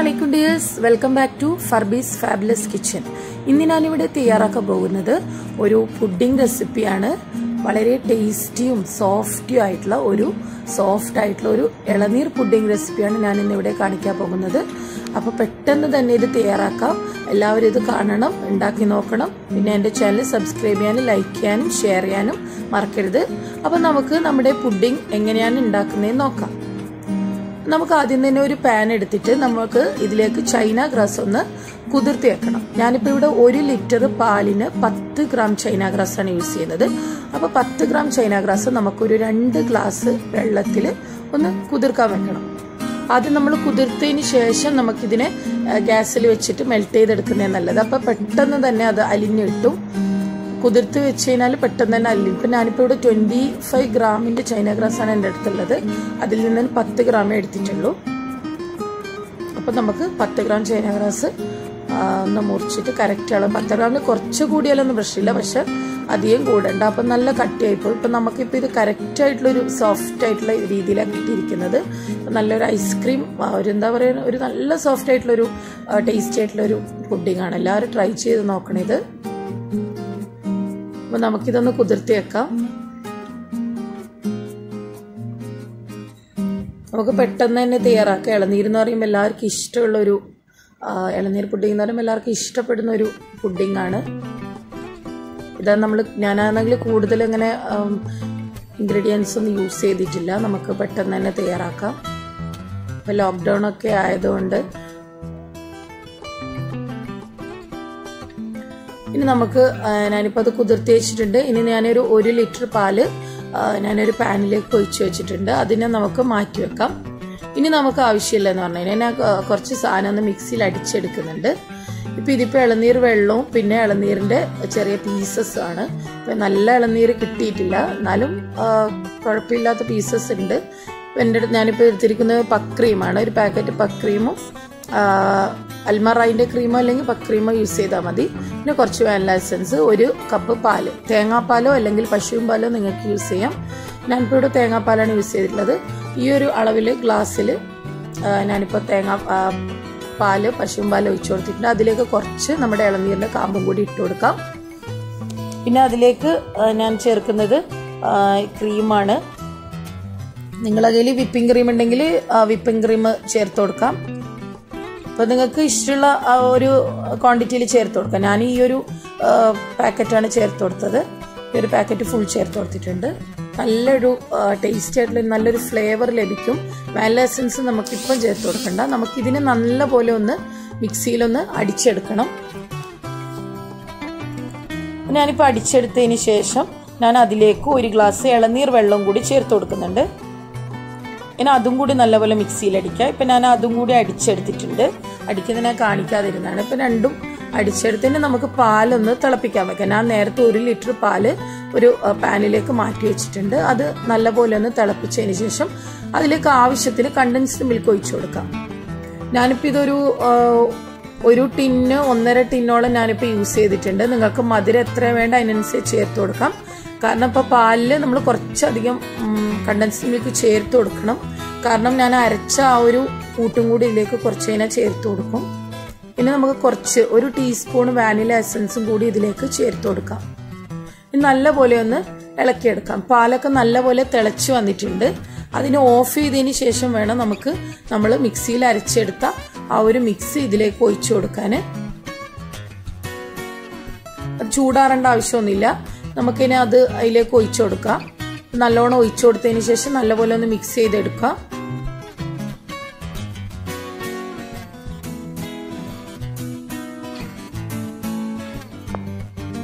അസ്ലാമലൈക്കും dears welcome back to Farbees fabulous kitchen. ഇന്ന് ഞാനിവിടെ തയ്യാറാക്കാൻ പോകുന്നത് ഒരു പുഡിംഗ് റെസിപ്പിയാണ്. വളരെ ടേസ്റ്റിയും സോഫ്റ്റിയും ആയിട്ടുള്ള ഒരു സോഫ്റ്റ് ആയിട്ടുള്ള ഒരു ഇളനീർ പുഡിംഗ് റെസിപ്പിയാണ് ഞാൻ ഇന്നിവിടെ കാണിക്കാൻ പോകുന്നത്. അപ്പോൾ പെട്ടെന്ന് തന്നെ ഇത് തയ്യാറാക്കാം. എല്ലാവരും ഇത് കാണണം ഉണ്ടാക്കി നോക്കണം. പിന്നെ എന്റെ ചാനൽ സബ്സ്ക്രൈബ് ചെയ്യാനും ലൈക്ക് ചെയ്യാനും ഷെയർ ചെയ്യാനും മറക്കരുത്. അപ്പോൾ നമുക്ക് നമ്മുടെ പുഡിംഗ് എങ്ങനെയാണ് ഉണ്ടാക്കുന്നതെന്ന് നോക്കാം. നമുക്ക് ആദ്യം തന്നെ ഒരു പാൻ എടുത്തിട്ട് നമുക്ക് ഇതിലേക്ക് ചൈന ഗ്രാസ് ഒന്ന് കുതിർത്തി വെക്കണം. ഞാനിപ്പോൾ ഇവിടെ ഒരു ലിറ്റർ പാലിന് പത്ത് ഗ്രാം ചൈന ഗ്രാസ് ആണ് യൂസ് ചെയ്യുന്നത്. അപ്പോൾ പത്ത് ഗ്രാം ചൈന ഗ്രാസ് നമുക്കൊരു രണ്ട് ഗ്ലാസ് വെള്ളത്തിൽ ഒന്ന് കുതിർക്കാൻ വെക്കണം. ആദ്യം നമ്മൾ കുതിർത്തതിന് ശേഷം നമുക്കിതിനെ ഗ്യാസിൽ വെച്ചിട്ട് മെൽറ്റ് ചെയ്തെടുക്കുന്നതാണ് നല്ലത്. അപ്പോൾ പെട്ടെന്ന് തന്നെ അത് അലിഞ്ഞു കിട്ടും കുതിർത്ത് വെച്ച് കഴിഞ്ഞാൽ പെട്ടെന്ന് തന്നെ അല്ലി. ഇപ്പം ഞാനിപ്പോൾ ഇവിടെ ട്വന്റി ഫൈവ് ഗ്രാമിന്റെ ചൈന ഗ്രാസാണ് എന്റെ അടുത്തുള്ളത്. അതിൽ നിന്ന് പത്ത് ഗ്രാമേ എടുത്തിട്ടുള്ളൂ. അപ്പം നമുക്ക് പത്ത് ഗ്രാം ചൈന ഗ്രാസ് ഒന്ന് മുറിച്ചിട്ട് കറക്റ്റ് അളവ് പത്ത് ഗ്രാമിന് കുറച്ച് കൂടിയാലൊന്നും പ്രശ്നമില്ല. പക്ഷെ അധികം കൂടണ്ട. അപ്പം നല്ല കട്ടിയായിപ്പോൾ ഇപ്പം നമുക്കിപ്പോൾ ഇത് കറക്റ്റ് ആയിട്ടുള്ളൊരു സോഫ്റ്റ് ആയിട്ടുള്ള രീതിയിലാണ് കിട്ടിയിരിക്കുന്നത്. നല്ലൊരു ഐസ്ക്രീം ഒരു എന്താ പറയുക ഒരു നല്ല സോഫ്റ്റ് ആയിട്ടുള്ളൊരു ടേസ്റ്റി ആയിട്ടുള്ളൊരു പുഡിംഗ് എല്ലാവരും ട്രൈ ചെയ്ത് നോക്കണേ ഇത്. അപ്പൊ നമുക്കിതൊന്ന് കുതിർത്തി വെക്കാം. നമുക്ക് പെട്ടെന്ന് തന്നെ തയ്യാറാക്കാം. ഇളനീർ എന്ന് പറയുമ്പോൾ എല്ലാവർക്കും ഇഷ്ടമുള്ള ഒരു ഇളനീർ പുഡിംഗ് എന്ന് പറയുമ്പോൾ എല്ലാവർക്കും ഇഷ്ടപ്പെടുന്ന ഒരു പുഡിംഗ് ആണ്. ഇതാ നമ്മൾ ഞാനാണെങ്കിൽ കൂടുതൽ ഇങ്ങനെ ഇൻഗ്രീഡിയൻസ് ഒന്നും യൂസ് ചെയ്തിട്ടില്ല. നമുക്ക് പെട്ടെന്ന് തന്നെ തയ്യാറാക്കാം. ഇപ്പം ലോക്ക്ഡൗൺ ഒക്കെ ആയതുകൊണ്ട് ഇനി നമുക്ക് ഞാനിപ്പോൾ അത് കുതിർത്തി വെച്ചിട്ടുണ്ട്. ഇനി ഞാനൊരു ഒരു ലിറ്റർ പാൽ ഞാനൊരു പാനിലേക്ക് ഒഴിച്ച് വെച്ചിട്ടുണ്ട്. അതിനെ നമുക്ക് മാറ്റി വെക്കാം. ഇനി നമുക്ക് ആവശ്യമില്ലെന്ന് പറഞ്ഞു കഴിഞ്ഞാൽ ഞാൻ കുറച്ച് സാധനം ഒന്ന് മിക്സിയിൽ അടിച്ചെടുക്കുന്നുണ്ട്. ഇപ്പം ഇതിപ്പോൾ ഇളനീർ വെള്ളവും പിന്നെ ഇളനീരിന്റെ ചെറിയ പീസസ് ആണ്. ഇപ്പം നല്ല ഇളനീർ കിട്ടിയിട്ടില്ല. എന്നാലും കുഴപ്പമില്ലാത്ത പീസസ് ഉണ്ട്. എന്റെ അടുത്ത് ഞാനിപ്പോൾ എടുത്തിരിക്കുന്നത് പക്രീമാണ്. ഒരു പാക്കറ്റ് പക്രീമും അൽമറൈന്റെ ക്രീമോ അല്ലെങ്കിൽ പക്രീമോ യൂസ് ചെയ്താൽ മതി. പിന്നെ കുറച്ച് വാനില എസൻസ് ഒരു കപ്പ് പാൽ. തേങ്ങാപ്പാലോ അല്ലെങ്കിൽ പശുവും പാലോ നിങ്ങൾക്ക് യൂസ് ചെയ്യാം. ഞാനിപ്പോൾ ഇവിടെ തേങ്ങാപ്പാലാണ് യൂസ് ചെയ്തിട്ടുള്ളത്. ഈ ഒരു അളവിൽ ഗ്ലാസ്സിൽ ഞാനിപ്പോൾ തേങ്ങാ പാൽ പശുവും പാൽ ഒഴിച്ചു കൊടുത്തിട്ടുണ്ട്. അതിലേക്ക് കുറച്ച് നമ്മുടെ ഇളനീരിന്റെ കാമ്പും കൂടി ഇട്ട് കൊടുക്കാം. പിന്നെ അതിലേക്ക് ഞാൻ ചേർക്കുന്നത് ക്രീമാണ് നിങ്ങളുടെ കയ്യിൽ വിപ്പിംഗ് ക്രീം ഉണ്ടെങ്കിൽ വിപ്പിംഗ് ക്രീം ചേർത്ത് കൊടുക്കാം. അപ്പോൾ നിങ്ങൾക്ക് ഇഷ്ടമുള്ള ആ ഒരു ക്വാണ്ടിറ്റിയിൽ ചേർത്ത് കൊടുക്കാം. ഞാൻ ഈ ഒരു പാക്കറ്റാണ് ചേർത്ത് കൊടുത്തത്. ഈ ഒരു പാക്കറ്റ് ഫുൾ ചേർത്ത് കൊടുത്തിട്ടുണ്ട്. നല്ലൊരു ടേസ്റ്റ് ആയിട്ടുള്ള നല്ലൊരു ഫ്ലേവർ ലഭിക്കും. വാനില എസൻസ് നമുക്കിപ്പം ചേർത്ത് കൊടുക്കണ്ട. നമുക്കിതിനെ നല്ല പോലെ ഒന്ന് മിക്സിയിലൊന്ന് അടിച്ചെടുക്കണം. ഞാനിപ്പോൾ അടിച്ചെടുത്തതിന് ശേഷം ഞാൻ അതിലേക്ക് ഒരു ഗ്ലാസ് ഇളനീർ വെള്ളം കൂടി ചേർത്ത് കൊടുക്കുന്നുണ്ട്. ഇനി അതും കൂടി നല്ലപോലെ മിക്സിയിൽ അടിക്കുക. ഇപ്പം ഞാൻ അതും കൂടി അടിച്ചെടുത്തിട്ടുണ്ട്. അടിക്കുന്നത് ഞാൻ കാണിക്കാതിരുന്നതാണ്. ഇപ്പം രണ്ടും അടിച്ചെടുത്തതിന് നമുക്ക് പാലൊന്ന് തിളപ്പിക്കാൻ വെക്കാം. ഞാൻ നേരത്തെ ഒരു ലിറ്റർ പാൽ ഒരു പാനിലേക്ക് മാറ്റി വെച്ചിട്ടുണ്ട്. അത് നല്ലപോലെ ഒന്ന് തിളപ്പിച്ചതിന് ശേഷം അതിലേക്ക് ആവശ്യത്തിന് കണ്ടൻസ്ഡ് മിൽക്ക് ഒഴിച്ചു കൊടുക്കാം. ഞാനിപ്പോൾ ഇതൊരു ഒരു ടിന്ന് ഒന്നര ടിന്നോളം ഞാനിപ്പോൾ യൂസ് ചെയ്തിട്ടുണ്ട്. നിങ്ങൾക്ക് മധുരം എത്ര വേണ്ട അതിനനുസരിച്ച് ചേർത്ത് കൊടുക്കാം. കാരണം ഇപ്പോൾ പാലിൽ നമ്മൾ കുറച്ചധികം കണ്ടൻസ് മിൽക്ക് ചേർത്ത് കൊടുക്കണം. കാരണം ഞാൻ അരച്ച ആ ഒരു കൂട്ടും കൂടി ഇതിലേക്ക് കുറച്ച് കഴിഞ്ഞാൽ ചേർത്ത് കൊടുക്കും. ഇനി നമുക്ക് കുറച്ച് ഒരു ടീസ്പൂൺ വാനില എസൻസും കൂടി ഇതിലേക്ക് ചേർത്ത് കൊടുക്കാം. ഇനി നല്ലപോലെ ഒന്ന് ഇളക്കിയെടുക്കാം. പാലൊക്കെ നല്ലപോലെ തിളച്ച് വന്നിട്ടുണ്ട്. അതിന് ഓഫ് ചെയ്തതിന് ശേഷം വേണം നമുക്ക് നമ്മൾ മിക്സിയിൽ അരച്ചെടുത്ത ആ ഒരു മിക്സ് ഇതിലേക്ക് ഒഴിച്ചു കൊടുക്കാൻ ചൂടാറേണ്ട ആവശ്യമൊന്നുമില്ല. നമുക്കിനി അത് അതിലേക്ക് ഒഴിച്ചു കൊടുക്കാം. നല്ലോണം ഒഴിച്ചു കൊടുത്തതിന് ശേഷം നല്ലപോലെ ഒന്ന് മിക്സ് ചെയ്തെടുക്കാം.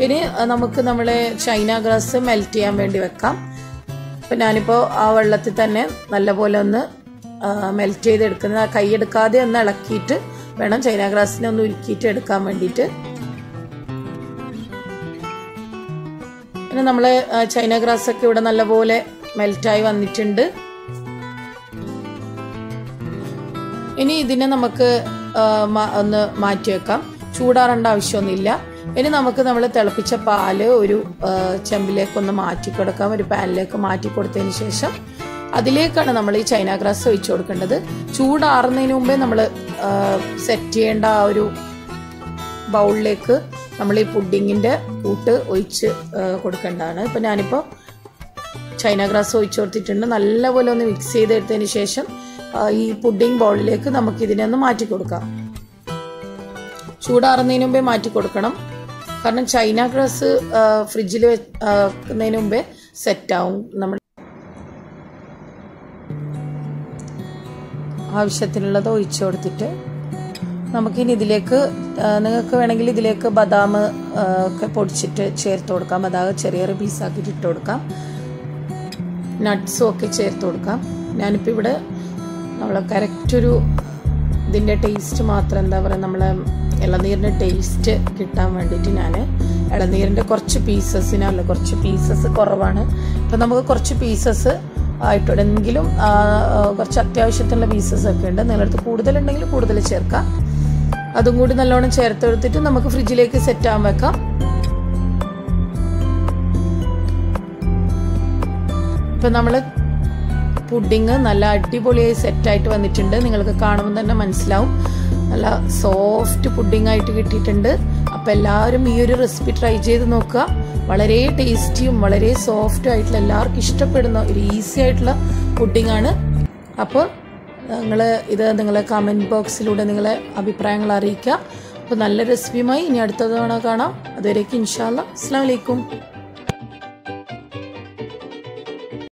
ഇനി നമുക്ക് നമ്മളെ ചൈന ഗ്രാസ് മെൽറ്റ് ചെയ്യാൻ വേണ്ടി വെക്കാം. അപ്പം ഞാനിപ്പോൾ ആ വെള്ളത്തിൽ തന്നെ നല്ലപോലെ ഒന്ന് മെൽറ്റ് ചെയ്തെടുക്കുന്ന കൈ എടുക്കാതെ ഒന്ന് ഇളക്കിയിട്ട് വേണം ചൈന ഗ്രാസിനെ ഒന്ന് ഉരുക്കിയിട്ട് എടുക്കാൻ വേണ്ടിയിട്ട്. പിന്നെ നമ്മൾ ചൈന ഗ്രാസ് ഒക്കെ ഇവിടെ നല്ലപോലെ മെൽറ്റായി വന്നിട്ടുണ്ട്. ഇനി ഇതിനെ നമുക്ക് ഒന്ന് മാറ്റി വെക്കാം. ചൂടാറേണ്ട ആവശ്യമൊന്നുമില്ല. ഇനി നമുക്ക് നമ്മൾ തിളപ്പിച്ച പാൽ ഒരു ചെമ്പിലേക്കൊന്ന് മാറ്റി കൊടുക്കാം. ഒരു പാനിലേക്ക് മാറ്റി കൊടുത്തതിന് ശേഷം അതിലേക്കാണ് നമ്മൾ ഈ ചൈന ഗ്രാസ് ഒഴിച്ചു കൊടുക്കേണ്ടത്. ചൂടാറുന്നതിന് മുമ്പേ നമ്മൾ സെറ്റ് ചെയ്യേണ്ട ആ ഒരു ബൗളിലേക്ക് നമ്മൾ ഈ പുഡിങ്ങിന്റെ കൂട്ട് ഒഴിച്ച് കൊടുക്കേണ്ടതാണ്. ഇപ്പം ഞാനിപ്പോൾ ചൈന ഗ്രാസ് ഒഴിച്ചു കൊടുത്തിട്ടുണ്ട്. നല്ലപോലെ ഒന്ന് മിക്സ് ചെയ്തെടുത്തതിന് ശേഷം ഈ പുഡിംഗ് ബൗളിലേക്ക് നമുക്ക് ഇതിനെ ഒന്ന് മാറ്റി കൊടുക്കാം. ചൂടാറുന്നതിന് മുമ്പേ മാറ്റി കൊടുക്കണം. കാരണം ചൈന ഗ്രാസ് ഫ്രിഡ്ജിൽ വെക്കുന്നതിന് മുമ്പേ സെറ്റാവും. നമ്മൾ ആവശ്യത്തിനുള്ളത് ഒഴിച്ചു കൊടുത്തിട്ട് നമുക്കിനി ഇതിലേക്ക് നിങ്ങൾക്ക് വേണമെങ്കിൽ ഇതിലേക്ക് ബദാം ഒക്കെ പൊടിച്ചിട്ട് ചേർത്ത് കൊടുക്കാം. ബദാം ചെറിയ ചെറിയ പീസാക്കിയിട്ട് ഇട്ട് കൊടുക്കാം. നട്ട്സും ഒക്കെ ചേർത്ത് കൊടുക്കാം. ഞാനിപ്പോൾ ഇവിടെ നമ്മൾ കറക്റ്റ് ഒരു ഇതിന്റെ ടേസ്റ്റ് മാത്രം എന്താ പറയുക നമ്മളെ ഇളനീരിന്റെ ടേസ്റ്റ് കിട്ടാൻ വേണ്ടിയിട്ട് ഞാൻ ഇളനീരിന്റെ കുറച്ച് പീസസിനല്ല കുറച്ച് പീസസ് കുറവാണ്. ഇപ്പം നമുക്ക് കുറച്ച് പീസസ് ആയിട്ടെങ്കിലും കുറച്ച് അത്യാവശ്യത്തിനുള്ള പീസസ് ഒക്കെ ഉണ്ട്. നിങ്ങളടുത്ത് കൂടുതലുണ്ടെങ്കിൽ കൂടുതൽ ചേർക്കാം. അതും കൂടി നല്ലോണം ചേർത്തെടുത്തിട്ട് നമുക്ക് ഫ്രിഡ്ജിലേക്ക് സെറ്റ് ആവാൻ വെക്കാം. ഇപ്പം നമ്മൾ പുഡിങ് നല്ല അടിപൊളിയായി സെറ്റ് ആയിട്ട് വന്നിട്ടുണ്ട്. നിങ്ങൾക്ക് കാണുമ്പോൾ തന്നെ മനസ്സിലാവും. നല്ല സോഫ്റ്റ് പുഡിംഗ് ആയിട്ട് കിട്ടിയിട്ടുണ്ട്. അപ്പോൾ എല്ലാവരും ഈ ഒരു റെസിപ്പി ട്രൈ ചെയ്ത് നോക്കുക. വളരെ ടേസ്റ്റിയും വളരെ സോഫ്റ്റും ആയിട്ടുള്ള എല്ലാവർക്കും ഇഷ്ടപ്പെടുന്ന ഒരു ഈസി ആയിട്ടുള്ള പുഡിംഗ് ആണ്. അപ്പോൾ നിങ്ങൾ ഇത് നിങ്ങളെ കമന്റ് ബോക്സിലൂടെ നിങ്ങളെ അഭിപ്രായങ്ങൾ അറിയിക്കുക. അപ്പോൾ നല്ല റെസിപ്പിയുമായി ഇനി അടുത്ത തവണ കാണാം. അതുവരേക്കും ഇൻഷാല്ല അസ്സാം വലൈക്കും